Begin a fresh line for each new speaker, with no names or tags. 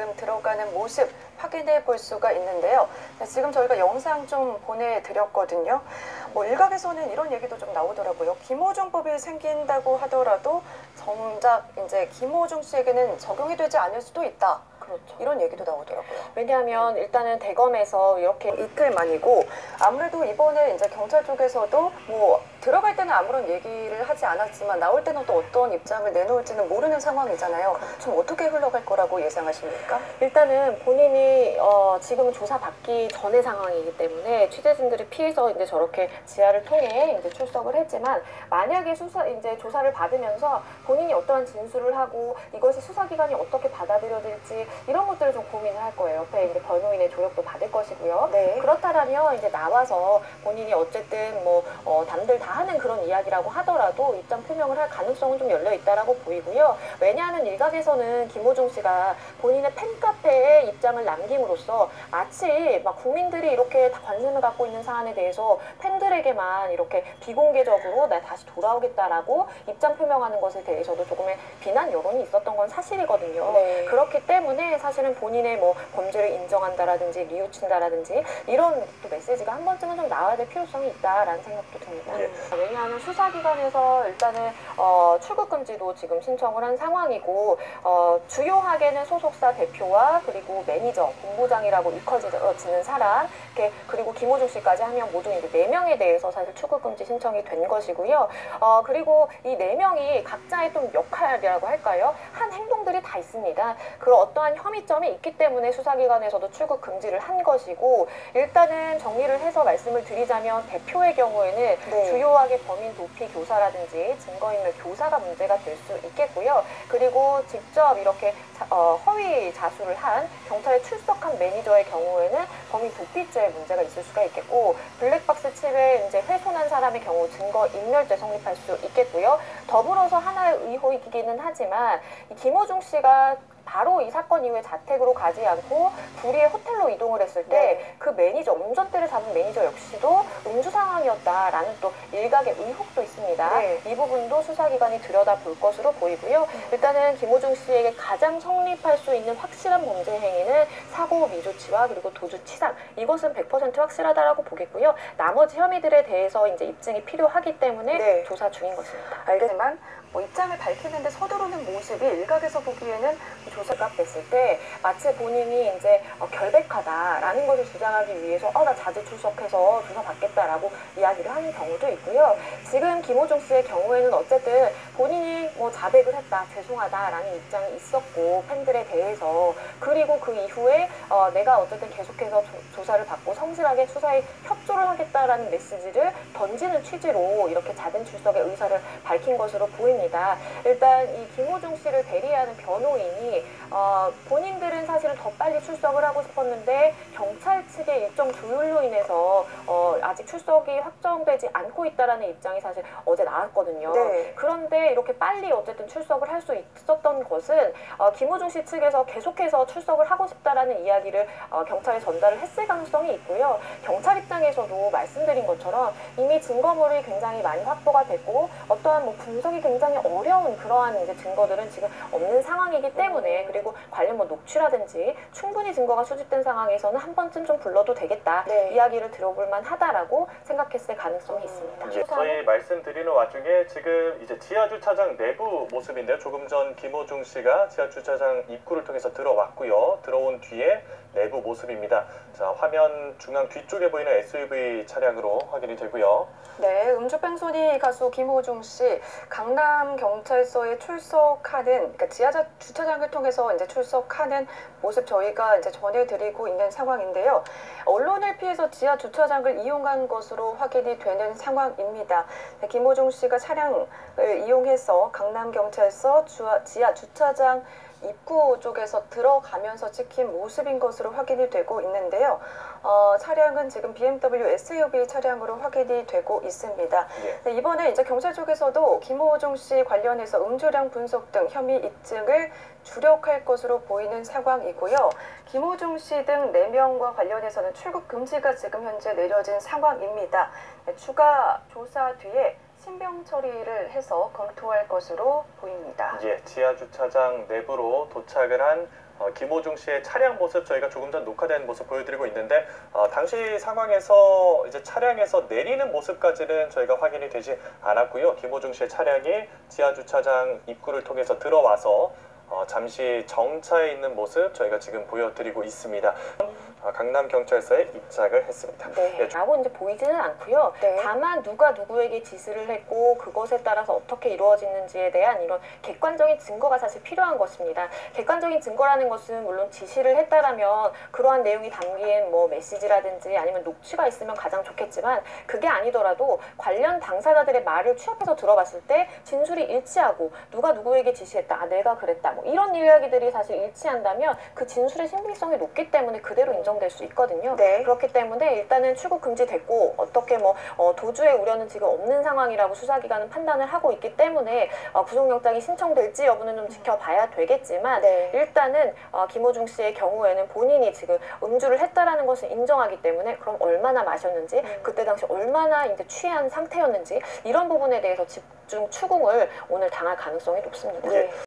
지금 들어가는 모습 확인해 볼 수가 있는데요. 네, 지금 저희가 영상 좀 보내드렸거든요. 뭐 일각에서는 이런 얘기도 좀 나오더라고요. 김호중법이 생긴다고 하더라도 정작 이제 김호중 씨에게는 적용이 되지 않을 수도 있다.
그렇죠.
이런 얘기도 나오더라고요.
왜냐하면 일단은 대검에서 이렇게
이틀 만이고 아무래도 이번에 이제 경찰 쪽에서도 뭐 들어갈 때는 아무런 얘기를 하지 않았지만 나올 때는 또 어떤 입장을 내놓을지는 모르는 상황이잖아요. 좀 어떻게 흘러갈 거라고 예상하십니까?
일단은 본인이 어, 지금은 조사 받기 전의 상황이기 때문에 취재진들이 피해서 이제 저렇게 지하를 통해 이제 출석을 했지만 만약에 수사 이제 조사를 받으면서 본인이 어떠한 진술을 하고 이것이 수사기관이 어떻게 받아들여질지 이런 것들을 좀 고민을 할 거예요. 옆에 이제 변호인의 조력도 받을 것이고요.
네.
그렇다라면 이제 나와서 본인이 어쨌든 뭐 어, 남들 다 하는 그런 이야기라고 하더라도 입장 표명을 할 가능성은 좀 열려 있다라고 보이고요. 왜냐하면 일각에서는 김호중 씨가 본인의 팬카페에 입장을 남김으로써 마치 막 국민들이 이렇게 다 관심을 갖고 있는 사안에 대해서 팬들에게만 이렇게 비공개적으로 나 다시 돌아오겠다라고 입장 표명하는 것에 대해서도 조금의 비난 여론이 있었던 건 사실이거든요.
네.
그렇기 때문에 사실은 본인의 뭐 범죄를 인정한다라든지 뉘우친다라든지 이런 또 메시지가 한 번쯤은 좀 나와야 될 필요성이 있다라는 생각도 듭니다.
예.
왜냐하면 수사기관에서 일단은 어, 출국 금지도 지금 신청을 한 상황이고 어, 주요하게는 소속사 대표와 그리고 매니저, 본부장이라고 일컬어지는 사람, 이렇게 그리고 김호중 씨까지 하면 모두 이제 네 명에 대해서 사실 출국 금지 신청이 된 것이고요. 어, 그리고 이 네 명이 각자의 좀 역할이라고 할까요? 한 행동들이 다 있습니다. 그런 어떠한 혐의점이 있기 때문에 수사기관에서도 출국 금지를 한 것이고 일단은 정리를 해서 말씀을 드리자면 대표의 경우에는
네.
주요하게 범인 도피 교사라든지 증거인멸 교사가 문제가 될 수 있겠고요. 그리고 직접 이렇게 자- 어, 허위 자수를 한 경찰에 출석한 매니저의 경우에는 범인 도피죄 문제가 있을 수가 있겠고 블랙박스 칩에 이제 훼손한 사람의 경우 증거 인멸죄 성립할 수 있겠고요. 더불어서 하나의 의혹이기는 하지만 이 김호중 씨가 바로 이 사건 이후에 자택으로 가지 않고 구리의 호텔로 이동을 했을 때그 매니저 운전대를 잡은 매니저 역시도 음주 상황이었다라는 또 일각의 의혹도 있습니다.
네.
이 부분도 수사기관이 들여다볼 것으로 보이고요. 일단은 김호중 씨에게 가장 성립할 수 있는 확실한 범죄 행위는 사고 미조치와 그리고 도주 치상 이것은 100% 확실하다라고 보겠고요. 나머지 혐의들에 대해서 이제 입증이 필요하기 때문에
네.
조사 중인 것입니다.
알겠지만 뭐 입장을 밝히는데 서두르는 모습이 일각에서 보기에는
조사가 뺐을 때 마치 본인이 이제 어, 결백하다라는 것을 주장하기 위해서 어, 나 자주 출석해서 조사 받겠다라고 이야기를 하는 경우도 있고요. 지금 김호중 씨의 경우에는 어쨌든 본인이 뭐 자백을 했다, 죄송하다라는 입장이 있었고 팬들에 대해서 그리고 그 이후에 어, 내가 어쨌든 계속해서 조, 사를 받고 성실하게 수사에 협조를 하겠다라는 메시지를 던지는 취지로 이렇게 잦은 출석의 의사를 밝힌 것으로 보입니다. 일단 이 김호중 씨를 대리하는 변호인이 어, 본인들은 사실은 더 빨리 출석을 하고 싶었는데 경찰 측의 일정 조율로 인해서 어, 아직 출석이 확정되지 않고 있다라는 입장이 사실 어제 나왔거든요.
네.
그런데 이렇게 빨리 어쨌든 출석을 할 수 있었던 것은 어, 김호중 씨 측에서 계속해서 출석을 하고 싶다라는 이야기를 어, 경찰에 전달을 했을 가능성이 있고요. 경찰 입장에서도 말씀드린 것처럼 이미 증거물이 굉장히 많이 확보가 됐고 어떠한 뭐 분석이 굉장히 어려운 그러한 이제 증거들은 지금 없는 상황이기 때문에 그리고 관련 뭐 녹취라든지 충분히 증거가 수집된 상황에서는 한 번쯤 좀 불러도 되겠다
네.
이야기를 들어볼 만하다 라고 생각했을 가능성이 있습니다.
예, 저희 말씀드리는 와중에 지금 이제 지하 주차장 내부 모습인데요. 조금 전 김호중 씨가 지하 주차장 입구를 통해서 들어왔고요. 들어온 뒤에 내부 모습입니다. 자, 화면 중앙 뒤쪽에 보이는 SUV 차량으로 확인이 되고요.
네, 음주뺑소니 가수 김호중 씨 강남 경찰서에 출석하는 그러니까 지하 주차장을 통해서 이제 출석하는 모습 저희가 이제 전해드리고 있는 상황인데요. 언론을 피해서 지하 주차장을 이용한 것으로 확인이 되는 상황입니다. 네, 김호중 씨가 차량을 이용해서 강남 경찰서 지하 주차장 입구 쪽에서 들어가면서 찍힌 모습인 것으로 확인이 되고 있는데요. 어, 차량은 지금 BMW SUV 차량으로 확인이 되고 있습니다.
예.
네, 이번에 이제 경찰 쪽에서도 김호중 씨 관련해서 음주량 분석 등 혐의 입증을 주력할 것으로 보이는 상황이고요. 김호중 씨 등 4명과 관련해서는 출국 금지가 지금 현재 내려진 상황입니다. 네, 추가 조사 뒤에 신병 처리를 해서 검토할 것으로 보입니다.
예, 지하 주차장 내부로 도착을 한 어, 김호중 씨의 차량 모습 저희가 조금 전 녹화된 모습 보여드리고 있는데 어, 당시 상황에서 이제 차량에서 내리는 모습까지는 저희가 확인이 되지 않았고요. 김호중 씨의 차량이 지하 주차장 입구를 통해서 들어와서 어, 잠시 정차해 있는 모습 저희가 지금 보여드리고 있습니다. 아, 강남 경찰서에 입장을 했습니다.
네,
예,
라고 이제 보이지는 않고요.
네.
다만 누가 누구에게 지시를 했고 그것에 따라서 어떻게 이루어지는지에 대한 이런 객관적인 증거가 사실 필요한 것입니다. 객관적인 증거라는 것은 물론 지시를 했다라면 그러한 내용이 담긴 뭐 메시지라든지 아니면 녹취가 있으면 가장 좋겠지만 그게 아니더라도 관련 당사자들의 말을 취합해서 들어봤을 때 진술이 일치하고 누가 누구에게 지시했다, 아 내가 그랬다, 뭐 이런 이야기들이 사실 일치한다면 그 진술의 신빙성이 높기 때문에 그대로 인 정될 수 있거든요.
네.
그렇기 때문에 일단은 출국 금지됐고 어떻게 뭐 어, 도주의 우려는 지금 없는 상황이라고 수사기관은 판단을 하고 있기 때문에 어, 구속영장이 신청될지 여부는 좀 지켜봐야 되겠지만
네.
일단은 어, 김호중 씨의 경우에는 본인이 지금 음주를 했다라는 것을 인정하기 때문에 그럼 얼마나 마셨는지
음.
그때 당시 얼마나 이제 취한 상태였는지 이런 부분에 대해서 집중 추궁을 오늘 당할 가능성이 높습니다.
네.